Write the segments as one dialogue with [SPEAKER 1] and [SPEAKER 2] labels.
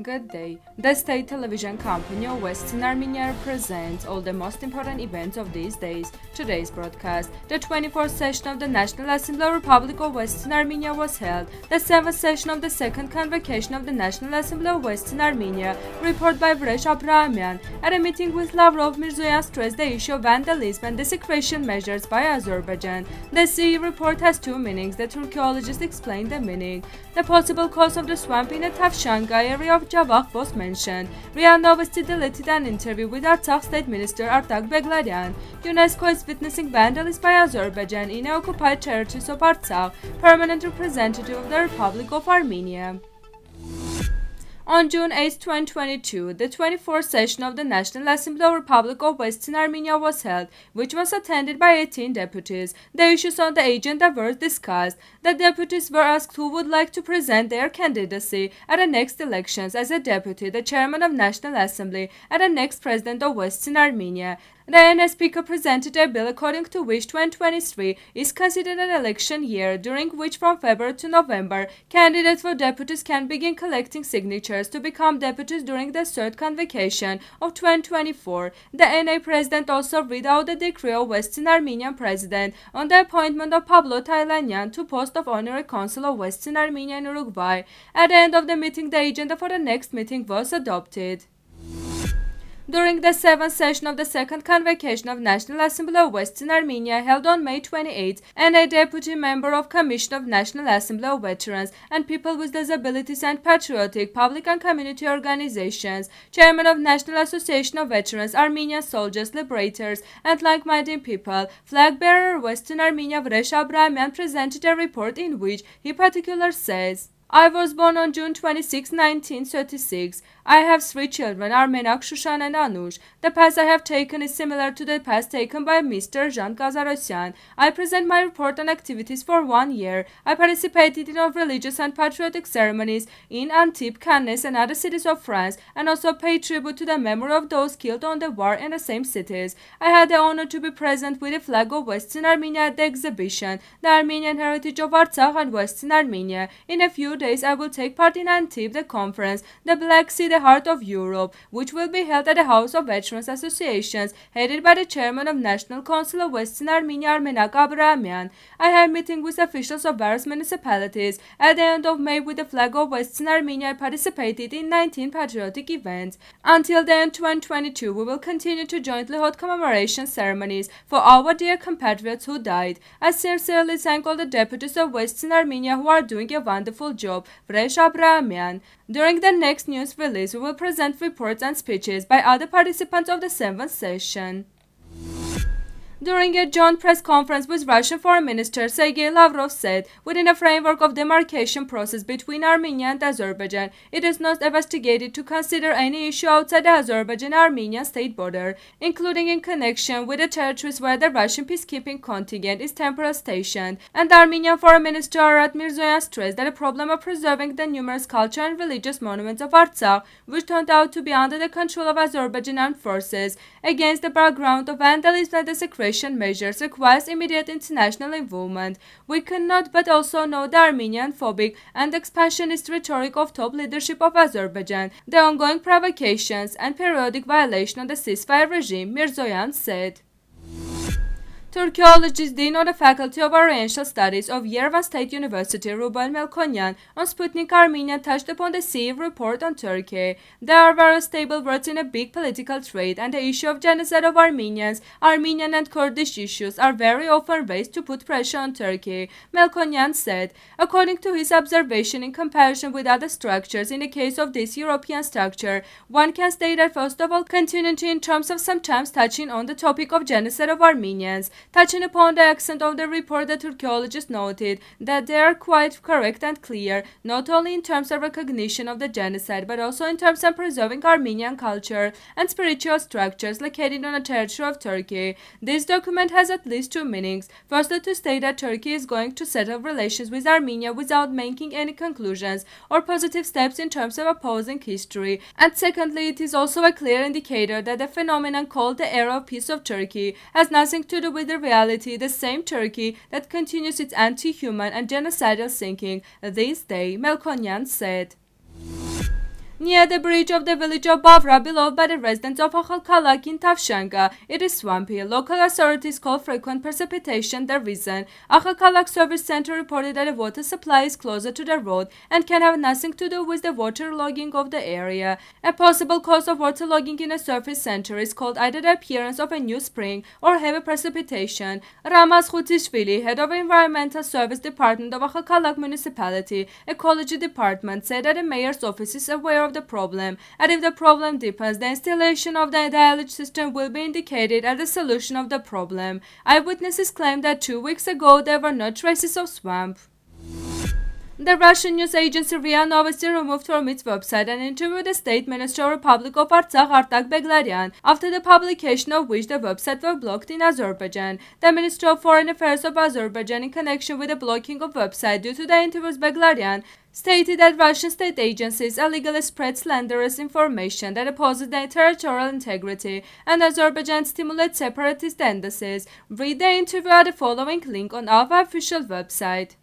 [SPEAKER 1] Good day. The state television company of Western Armenia presents all the most important events of these days. Today's broadcast. The 24th session of the National Assembly of Republic of Western Armenia was held. The 7th session of the second convocation of the National Assembly of Western Armenia, report by Vrezh Aprahamian. At a meeting with Lavrov, Mirzoyan stressed the issue of vandalism and desecration measures by Azerbaijan. The CE report has two meanings. The Turkologist explained the meaning. The possible cause of the swamp in the Tavshanka area of Javakhk was mentioned. RIA Novosti deleted an interview with Artsakh State Minister Artak Beglaryan. UNESCO is witnessing vandalism by Azerbaijan in occupied territories of Artsakh, permanent representative of the Republic of Armenia. On June 8, 2022, the 24th session of the National Assembly of the Republic of Western Armenia was held, which was attended by 18 deputies. The issues on the agenda were discussed. The deputies were asked who would like to present their candidacy at the next elections as a deputy, the chairman of National Assembly, and the next president of Western Armenia. The NS speaker presented a bill according to which 2023 is considered an election year during which from February to November candidates for deputies can begin collecting signatures to become deputies during the third convocation of 2024. The NA president also read out the decree of Western Armenian president on the appointment of Pablo Taylanyan to post of honorary consul of Western Armenia in Uruguay. At the end of the meeting, the agenda for the next meeting was adopted. During the seventh session of the second convocation of National Assembly of Western Armenia held on May 28, and a deputy member of Commission of National Assembly of Veterans and People with Disabilities and Patriotic Public and Community Organizations, Chairman of National Association of Veterans, Armenian Soldiers, Liberators, and Like-Minded People, flag bearer Western Armenia Vrezh Aprahamian presented a report in which he particularly says, I was born on June 26, 1936. I have three children, Armenak, Shushan, and Anush. The path I have taken is similar to the path taken by Mr. Jean Kazarosyan. I present my report on activities for one year. I participated in all religious and patriotic ceremonies in Antibes, Cannes, and other cities of France, and also paid tribute to the memory of those killed on the war in the same cities. I had the honor to be present with the flag of Western Armenia at the exhibition, The Armenian Heritage of Artsakh and Western Armenia. In a few days, I will take part in Antibes, the conference, the Black Sea, the heart of Europe, which will be held at the House of Veterans Associations, headed by the chairman of National Council of Western Armenia, Armenak Abrahamian. I had meeting with officials of various municipalities. At the end of May, with the flag of Western Armenia, I participated in 19 patriotic events. Until the end 2022, we will continue to jointly hold commemoration ceremonies for our dear compatriots who died. I sincerely thank all the deputies of Western Armenia who are doing a wonderful job. Vrezh Aprahamian. During the next news release, we will present reports and speeches by other participants of the 7th session. During a joint press conference with Russian Foreign Minister Sergei Lavrov said, within a framework of demarcation process between Armenia and Azerbaijan, it is not investigated to consider any issue outside the Azerbaijan-Armenian state border, including in connection with the territories where the Russian peacekeeping contingent is temporarily stationed. And Armenian Foreign Minister Ararat Mirzoyan stressed that the problem of preserving the numerous cultural and religious monuments of Artsakh, which turned out to be under the control of Azerbaijan armed forces, against the background of vandalism and desecration measures requires immediate international involvement. We cannot but also know the Armenian phobic and expansionist rhetoric of top leadership of Azerbaijan, the ongoing provocations and periodic violation of the ceasefire regime, Mirzoyan said. Turkologist Dean of the Faculty of Oriental Studies of Yerevan State University, Ruben Melkonyan, on Sputnik Armenia touched upon the CE report on Turkey. There are various stable words in a big political trade, and the issue of genocide of Armenians, Armenian and Kurdish issues are very often raised to put pressure on Turkey, Melkonyan said. According to his observation in comparison with other structures, in the case of this European structure, one can state that first of all, continuity in terms of sometimes touching on the topic of genocide of Armenians, Touching upon the accent of the report, the Turkologist noted that they are quite correct and clear, not only in terms of recognition of the genocide, but also in terms of preserving Armenian culture and spiritual structures located on the territory of Turkey. This document has at least two meanings. Firstly, to state that Turkey is going to settle relations with Armenia without making any conclusions or positive steps in terms of opposing history. And secondly, it is also a clear indicator that the phenomenon called the era of peace of Turkey has nothing to do with the reality the same Turkey that continues its anti-human and genocidal thinking this day, Melkonyan said. Near the bridge of the village of Bavra, beloved by the residents of Akhalkalak in Tavshanka, it is swampy. Local authorities call frequent precipitation the reason. Akhalkalak Service Center reported that the water supply is closer to the road and can have nothing to do with the waterlogging of the area. A possible cause of waterlogging in a surface center is called either the appearance of a new spring or heavy precipitation. Ramaz Khutishvili, head of Environmental Service Department of Akhalkalak Municipality, Ecology Department, said that the mayor's office is aware of the problem, and if the problem deepens, the installation of the diallage system will be indicated as the solution of the problem. Eyewitnesses claim that two weeks ago there were no traces of swamp. The Russian news agency RIA Novosti removed from its website an interview with the State Minister of Republic of Artsakh Artak Beglaryan, after the publication of which the website was blocked in Azerbaijan. The Minister of Foreign Affairs of Azerbaijan, in connection with the blocking of website due to the interviews Beglaryan, stated that Russian state agencies illegally spread slanderous information that opposes their territorial integrity and Azerbaijan stimulates separatist tendencies. Read the interview at the following link on our official website.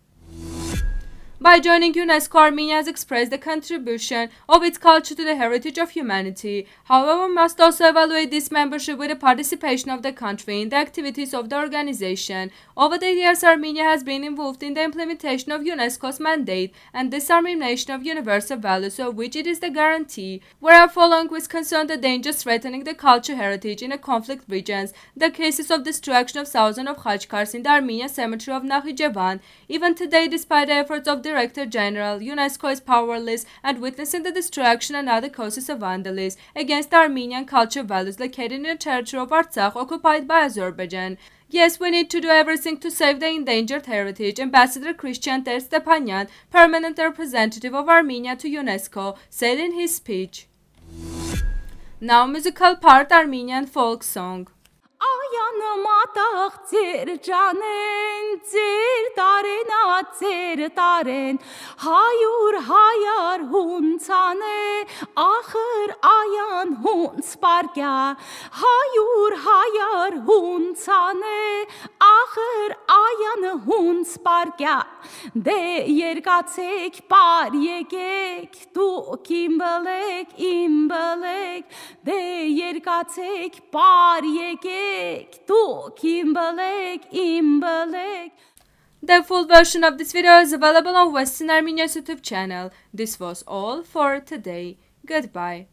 [SPEAKER 1] By joining UNESCO, Armenia has expressed the contribution of its culture to the heritage of humanity. However, we must also evaluate this membership with the participation of the country in the activities of the organization. Over the years, Armenia has been involved in the implementation of UNESCO's mandate and dissemination of universal values of which it is the guarantee. Where following with concern the dangers threatening the cultural heritage in the conflict regions, the cases of destruction of thousands of Khachkars in the Armenian cemetery of Nakhichevan, even today, despite the efforts of the Director General, UNESCO is powerless and witnessing the destruction and other causes of vandalism against Armenian cultural values located in the territory of Artsakh occupied by Azerbaijan. Yes, we need to do everything to save the endangered heritage. Ambassador Christian Ter Stepanyan, permanent representative of Armenia to UNESCO, said in his speech. Now musical part Armenian folk song.
[SPEAKER 2] Ալայանը մատաղ ձեր ջանեն, ձեր տարենա ձեր տարեն, հայուր հայար հունցանե, ախր այան հունց պարգյա, հայուր հայար հունցանե, ախր այանը հունց պարկյա, դե երկացեք պար եկեք, դուք իմ բլեք, իմ բլեք, դե երկացեք պար եկեք,
[SPEAKER 1] the full version of this video is available on Western Armenia's YouTube channel. This was all for today. Goodbye.